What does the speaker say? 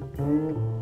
Thank ừ. you.